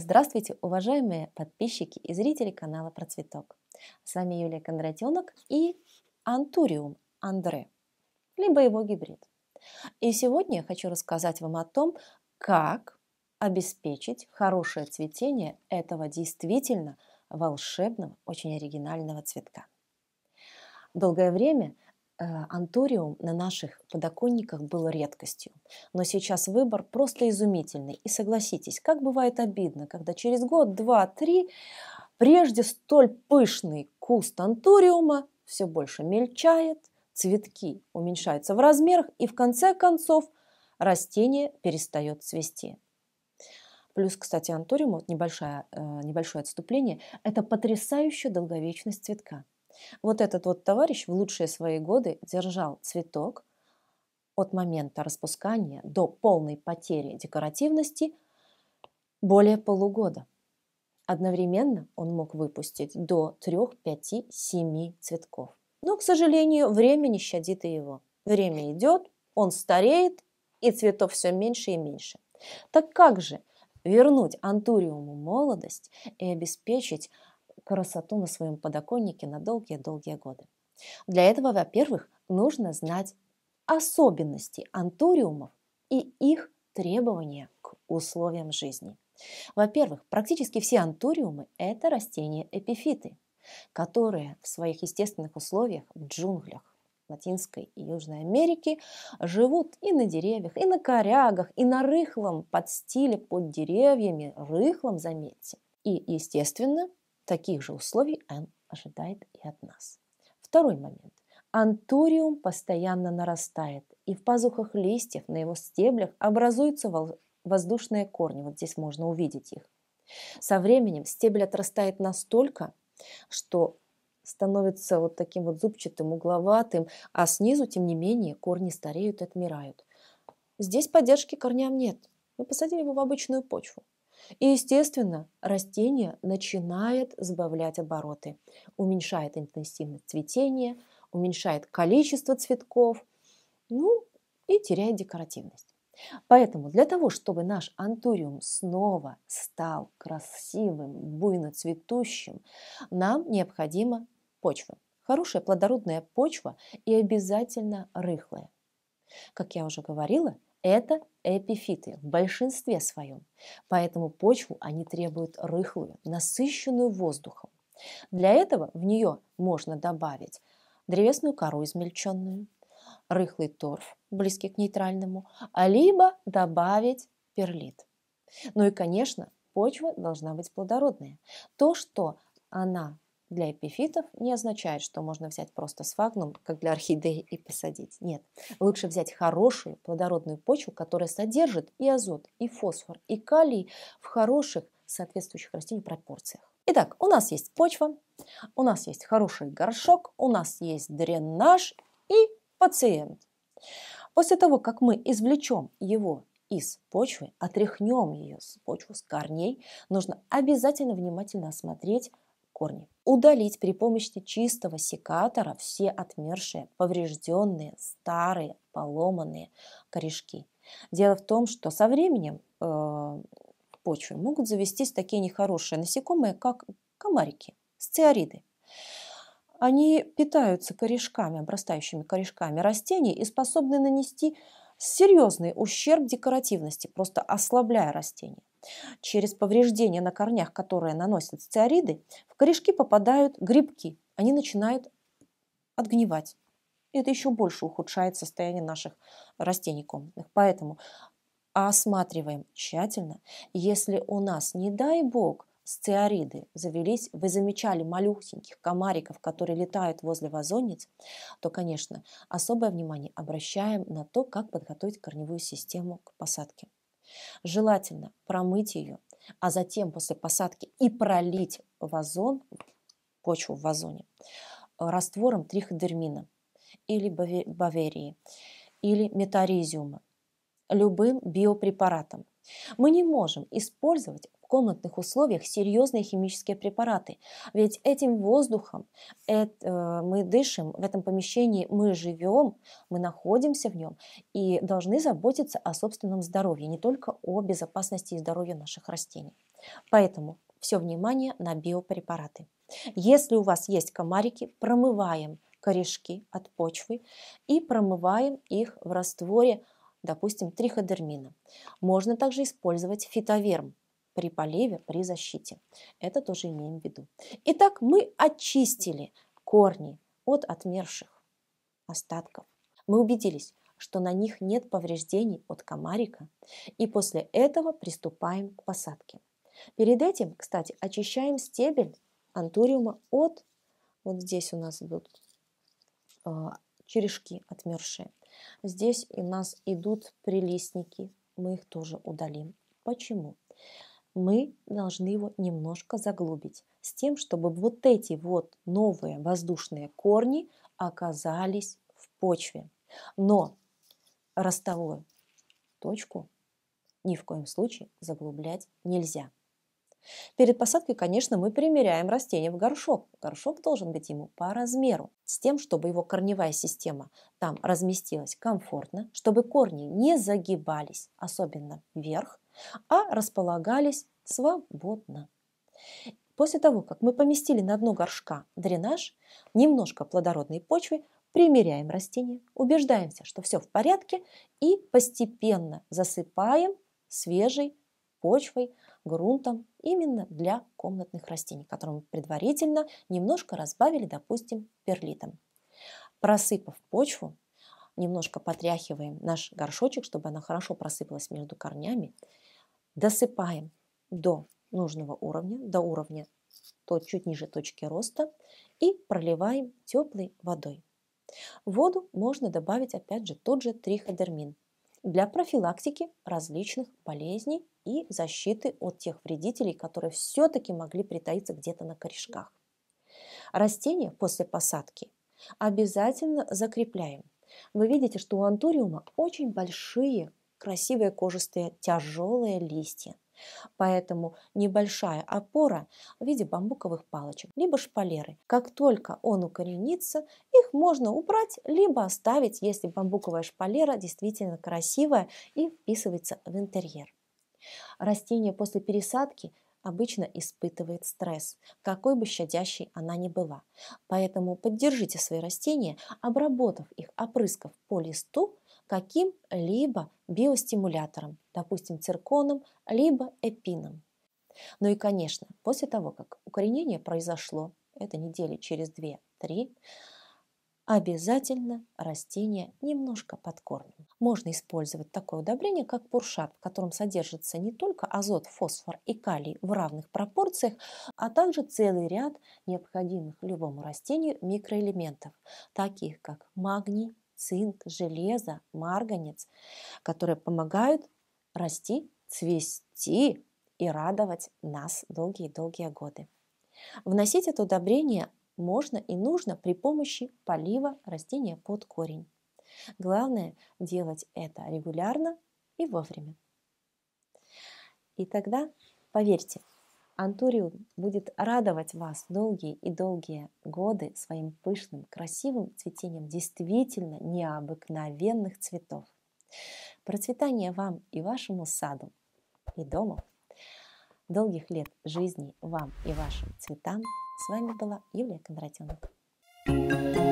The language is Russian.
Здравствуйте, уважаемые подписчики и зрители канала Про Цветок. С вами Юлия Кондратенок и антуриум Андре, либо его гибрид. И сегодня я хочу рассказать вам о том, как обеспечить хорошее цветение этого действительно волшебного, очень оригинального цветка. Долгое время – Э, антуриум на наших подоконниках был редкостью. Но сейчас выбор просто изумительный. И согласитесь, как бывает обидно, когда через год, два, три прежде столь пышный куст антуриума все больше мельчает, цветки уменьшаются в размерах и в конце концов растение перестает цвести. Плюс, кстати, антуриум, небольшое, э, небольшое отступление, это потрясающая долговечность цветка. Вот этот вот товарищ в лучшие свои годы держал цветок от момента распускания до полной потери декоративности более полугода. Одновременно он мог выпустить до 3, 5, 7 цветков. Но, к сожалению, время не щадит и его. Время идет, он стареет, и цветов все меньше и меньше. Так как же вернуть антуриуму молодость и обеспечить красоту на своем подоконнике на долгие-долгие годы. Для этого, во-первых, нужно знать особенности антуриумов и их требования к условиям жизни. Во-первых, практически все антуриумы – это растения-эпифиты, которые в своих естественных условиях в джунглях Латинской и Южной Америки живут и на деревьях, и на корягах, и на рыхлом подстиле под деревьями, рыхлом, заметьте. И, естественно, Таких же условий он ожидает и от нас. Второй момент. Антуриум постоянно нарастает, и в пазухах листьев на его стеблях образуются воздушные корни. Вот здесь можно увидеть их. Со временем стебель отрастает настолько, что становится вот таким вот зубчатым, угловатым, а снизу, тем не менее, корни стареют и отмирают. Здесь поддержки корням нет. Мы посадили его в обычную почву. И, естественно, растение начинает сбавлять обороты, уменьшает интенсивность цветения, уменьшает количество цветков, ну и теряет декоративность. Поэтому для того, чтобы наш антуриум снова стал красивым, буйно цветущим, нам необходима почва. Хорошая плодородная почва и обязательно рыхлая. Как я уже говорила, это эпифиты в большинстве своем. Поэтому почву они требуют рыхлую, насыщенную воздухом. Для этого в нее можно добавить древесную кору измельченную, рыхлый торф, близкий к нейтральному, а либо добавить перлит. Ну и, конечно, почва должна быть плодородная. То, что она для эпифитов не означает, что можно взять просто сфагнум, как для орхидеи, и посадить. Нет. Лучше взять хорошую плодородную почву, которая содержит и азот, и фосфор, и калий в хороших соответствующих растений пропорциях. Итак, у нас есть почва, у нас есть хороший горшок, у нас есть дренаж и пациент. После того, как мы извлечем его из почвы, отряхнем ее с почвы, с корней, нужно обязательно внимательно осмотреть корни. Удалить при помощи чистого секатора все отмершие, поврежденные, старые, поломанные корешки. Дело в том, что со временем э, в почве могут завестись такие нехорошие насекомые, как комарики, сциариды. Они питаются корешками, обрастающими корешками растений и способны нанести серьезный ущерб декоративности, просто ослабляя растение. Через повреждения на корнях, которые наносят сциариды, в корешки попадают грибки. Они начинают отгнивать. И это еще больше ухудшает состояние наших растений комнатных. Поэтому осматриваем тщательно. Если у нас, не дай бог, сциариды завелись, вы замечали малюсеньких комариков, которые летают возле вазонниц, то, конечно, особое внимание обращаем на то, как подготовить корневую систему к посадке. Желательно промыть ее, а затем после посадки и пролить вазон, почву в вазоне, раствором триходермина или баверии, или метаризиума, любым биопрепаратом. Мы не можем использовать комнатных условиях серьезные химические препараты. Ведь этим воздухом это, э, мы дышим, в этом помещении мы живем, мы находимся в нем и должны заботиться о собственном здоровье, не только о безопасности и здоровье наших растений. Поэтому все внимание на биопрепараты. Если у вас есть комарики, промываем корешки от почвы и промываем их в растворе, допустим, триходермина. Можно также использовать фитоверм при поливе, при защите. Это тоже имеем в виду. Итак, мы очистили корни от отмерших остатков. Мы убедились, что на них нет повреждений от комарика, и после этого приступаем к посадке. Перед этим, кстати, очищаем стебель антуриума от, вот здесь у нас будут э, черешки отмершие. Здесь у нас идут прилистники, мы их тоже удалим. Почему? Мы должны его немножко заглубить, с тем, чтобы вот эти вот новые воздушные корни оказались в почве. Но ростовую точку ни в коем случае заглублять нельзя. Перед посадкой, конечно, мы примеряем растение в горшок. Горшок должен быть ему по размеру, с тем, чтобы его корневая система там разместилась комфортно, чтобы корни не загибались, особенно вверх, а располагались свободно. После того, как мы поместили на дно горшка дренаж, немножко плодородной почвы, примеряем растение, убеждаемся, что все в порядке и постепенно засыпаем свежей почвой, грунтом именно для комнатных растений, которые мы предварительно немножко разбавили, допустим, перлитом. Просыпав почву, немножко потряхиваем наш горшочек, чтобы она хорошо просыпалась между корнями, досыпаем до нужного уровня, до уровня то чуть ниже точки роста и проливаем теплой водой. В воду можно добавить опять же тот же триходермин для профилактики различных болезней и защиты от тех вредителей, которые все-таки могли притаиться где-то на корешках. Растения после посадки обязательно закрепляем. Вы видите, что у антуриума очень большие, красивые кожистые, тяжелые листья. Поэтому небольшая опора в виде бамбуковых палочек, либо шпалеры. Как только он укоренится, их можно убрать, либо оставить, если бамбуковая шпалера действительно красивая и вписывается в интерьер. Растение после пересадки обычно испытывает стресс, какой бы щадящей она ни была. Поэтому поддержите свои растения, обработав их, опрыскав по листу каким-либо биостимулятором, допустим, цирконом, либо эпином. Ну и, конечно, после того, как укоренение произошло, это недели через 2-3, обязательно растение немножко подкормим. Можно использовать такое удобрение, как пуршап, в котором содержится не только азот, фосфор и калий в равных пропорциях, а также целый ряд необходимых любому растению микроэлементов, таких как магний, цинк, железо, марганец, которые помогают расти, цвести и радовать нас долгие-долгие годы. Вносить это удобрение можно и нужно при помощи полива растения под корень. Главное делать это регулярно и вовремя. И тогда, поверьте, Антуриум будет радовать вас долгие и долгие годы своим пышным, красивым цветением действительно необыкновенных цветов. Процветания вам и вашему саду, и дому. Долгих лет жизни вам и вашим цветам. С вами была Юлия you